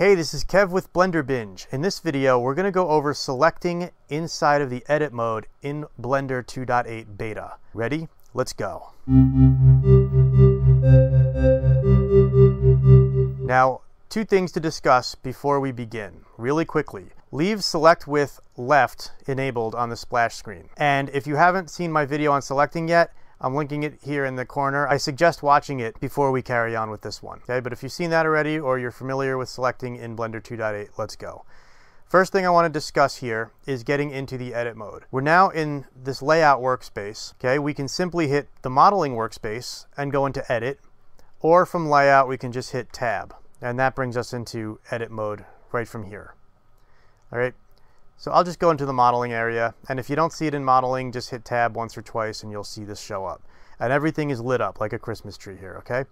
Hey, this is Kev with Blender Binge. In this video, we're going to go over selecting inside of the edit mode in Blender 2.8 beta. Ready? Let's go. Now, two things to discuss before we begin, really quickly. Leave select with left enabled on the splash screen. And if you haven't seen my video on selecting yet, I'm linking it here in the corner. I suggest watching it before we carry on with this one. Okay, but if you've seen that already or you're familiar with selecting in Blender 2.8, let's go. First thing I want to discuss here is getting into the edit mode. We're now in this layout workspace. Okay, we can simply hit the modeling workspace and go into edit, or from layout we can just hit tab, and that brings us into edit mode right from here. All right, so I'll just go into the modeling area, and if you don't see it in modeling, just hit tab once or twice and you'll see this show up. And everything is lit up like a Christmas tree here, okay?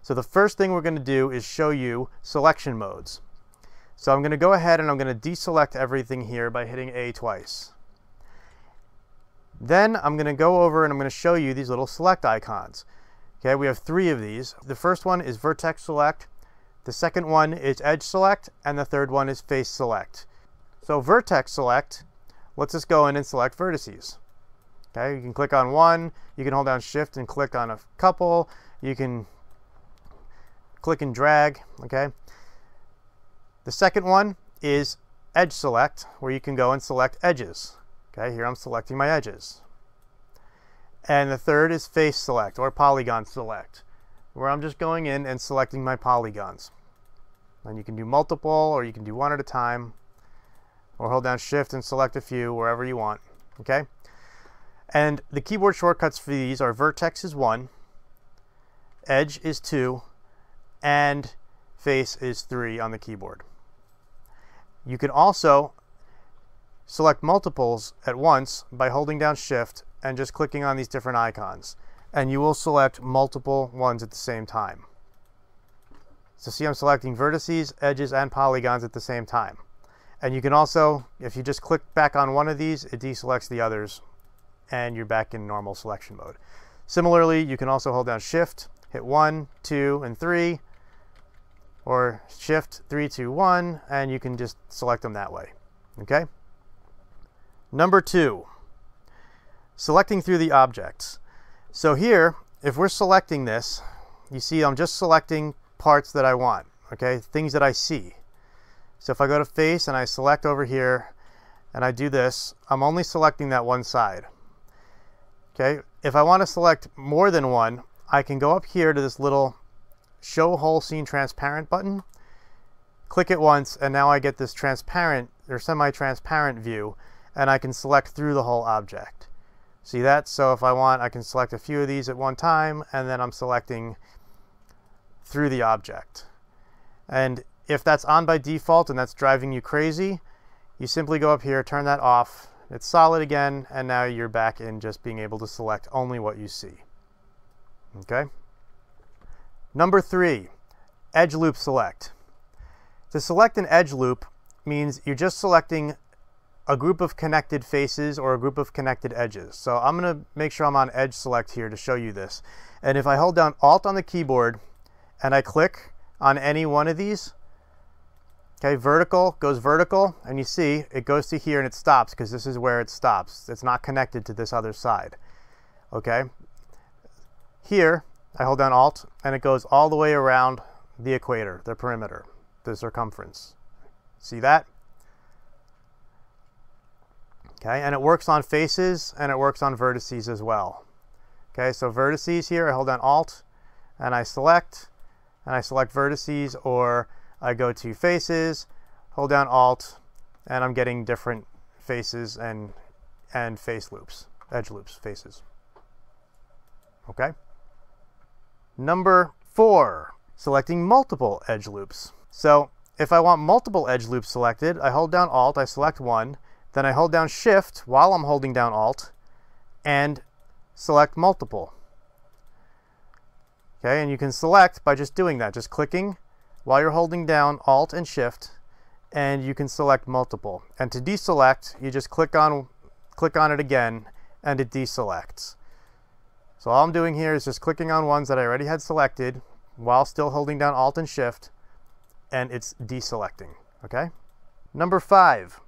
So the first thing we're gonna do is show you selection modes. So I'm gonna go ahead and I'm gonna deselect everything here by hitting A twice. Then I'm gonna go over and I'm gonna show you these little select icons. Okay, we have three of these. The first one is vertex select, the second one is edge select, and the third one is face select. So vertex select lets us go in and select vertices. Okay, you can click on one, you can hold down shift and click on a couple, you can click and drag, okay? The second one is edge select, where you can go and select edges. Okay, here I'm selecting my edges. And the third is face select or polygon select, where I'm just going in and selecting my polygons. And you can do multiple or you can do one at a time or hold down shift and select a few wherever you want, okay? And the keyboard shortcuts for these are vertex is one, edge is two, and face is three on the keyboard. You can also select multiples at once by holding down shift and just clicking on these different icons. And you will select multiple ones at the same time. So see I'm selecting vertices, edges, and polygons at the same time. And you can also, if you just click back on one of these, it deselects the others and you're back in normal selection mode. Similarly, you can also hold down shift, hit one, two, and three, or shift three, two, one, and you can just select them that way, okay? Number two, selecting through the objects. So here, if we're selecting this, you see I'm just selecting parts that I want, okay? Things that I see. So if I go to face and I select over here and I do this, I'm only selecting that one side. Okay, if I want to select more than one, I can go up here to this little show whole scene transparent button, click it once, and now I get this transparent or semi-transparent view, and I can select through the whole object. See that? So if I want, I can select a few of these at one time, and then I'm selecting through the object. And if that's on by default and that's driving you crazy, you simply go up here, turn that off. It's solid again, and now you're back in just being able to select only what you see. Okay? Number three, edge loop select. To select an edge loop means you're just selecting a group of connected faces or a group of connected edges. So I'm going to make sure I'm on edge select here to show you this. And if I hold down Alt on the keyboard and I click on any one of these, Okay, vertical goes vertical, and you see it goes to here and it stops because this is where it stops. It's not connected to this other side. Okay, here I hold down Alt and it goes all the way around the equator, the perimeter, the circumference. See that? Okay, and it works on faces and it works on vertices as well. Okay, so vertices here, I hold down Alt and I select, and I select vertices or I go to faces, hold down Alt, and I'm getting different faces and, and face loops, edge loops, faces. Okay? Number four, selecting multiple edge loops. So if I want multiple edge loops selected, I hold down Alt, I select one, then I hold down Shift while I'm holding down Alt, and select multiple. Okay, and you can select by just doing that, just clicking while you're holding down Alt and Shift and you can select multiple. And to deselect, you just click on, click on it again and it deselects. So all I'm doing here is just clicking on ones that I already had selected while still holding down Alt and Shift and it's deselecting, okay? Number five,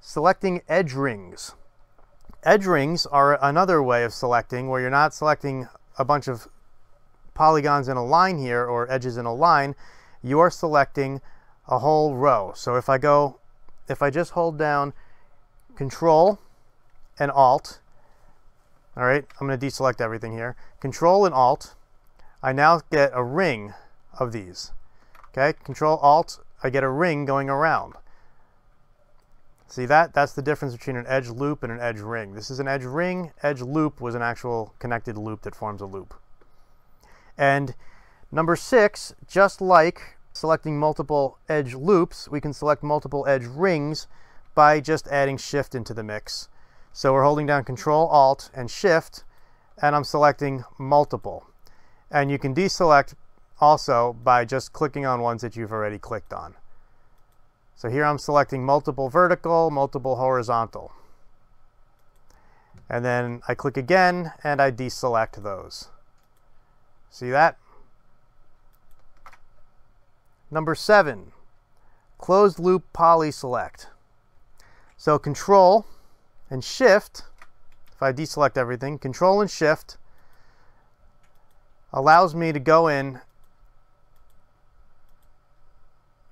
selecting edge rings. Edge rings are another way of selecting where you're not selecting a bunch of polygons in a line here or edges in a line, you are selecting a whole row. So if I go, if I just hold down Control and Alt, all right, I'm going to deselect everything here. Control and Alt, I now get a ring of these. Okay, Control Alt, I get a ring going around. See that? That's the difference between an edge loop and an edge ring. This is an edge ring. Edge loop was an actual connected loop that forms a loop. And number six, just like selecting multiple edge loops, we can select multiple edge rings by just adding shift into the mix. So we're holding down control alt and shift and I'm selecting multiple. And you can deselect also by just clicking on ones that you've already clicked on. So here I'm selecting multiple vertical, multiple horizontal. And then I click again and I deselect those. See that? Number seven, closed loop poly select. So control and shift, if I deselect everything, control and shift allows me to go in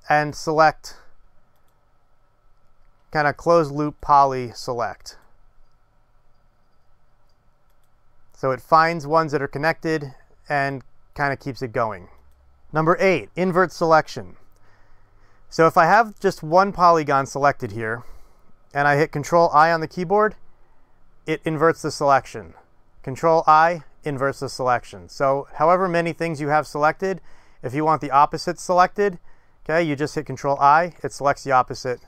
and select kind of closed loop poly select. So it finds ones that are connected and kind of keeps it going. Number eight, invert selection. So if I have just one polygon selected here and I hit Control I on the keyboard, it inverts the selection. Control I inverts the selection. So however many things you have selected, if you want the opposite selected, okay, you just hit Control I, it selects the opposite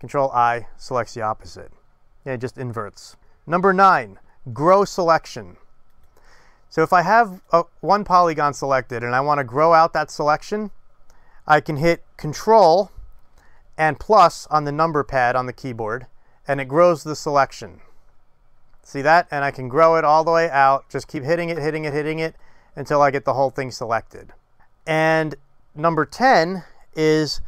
Control I selects the opposite. Yeah, it just inverts. Number nine, grow selection. So if I have a, one polygon selected and I want to grow out that selection, I can hit Control and plus on the number pad on the keyboard, and it grows the selection. See that? And I can grow it all the way out. Just keep hitting it, hitting it, hitting it until I get the whole thing selected. And number 10 is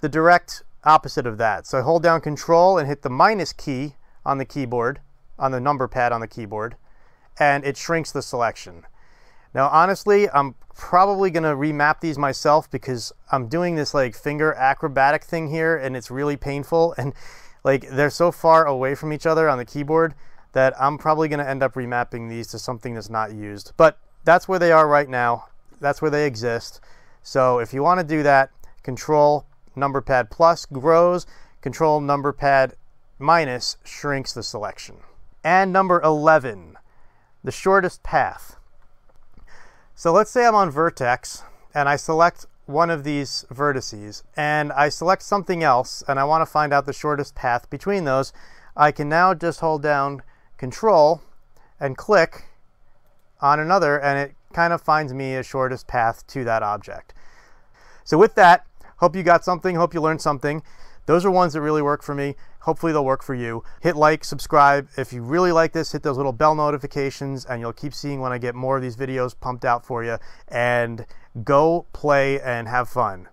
the direct opposite of that. So I hold down control and hit the minus key on the keyboard, on the number pad on the keyboard, and it shrinks the selection. Now, honestly, I'm probably to remap these myself because I'm doing this like finger acrobatic thing here and it's really painful. And like they're so far away from each other on the keyboard that I'm probably to end up remapping these to something that's not used. But that's where they are right now. That's where they exist. So if you want to do that, control number pad plus grows, control number pad minus shrinks the selection. And number 11, the shortest path. So let's say I'm on vertex and I select one of these vertices and I select something else and I want to find out the shortest path between those. I can now just hold down control and click on another and it kind of finds me a shortest path to that object. So with that, Hope you got something. Hope you learned something. Those are ones that really work for me. Hopefully they'll work for you. Hit like, subscribe. If you really like this, hit those little bell notifications and you'll keep seeing when I get more of these videos pumped out for you. And go play and have fun.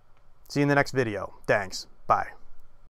See you in the next video. Thanks. Bye.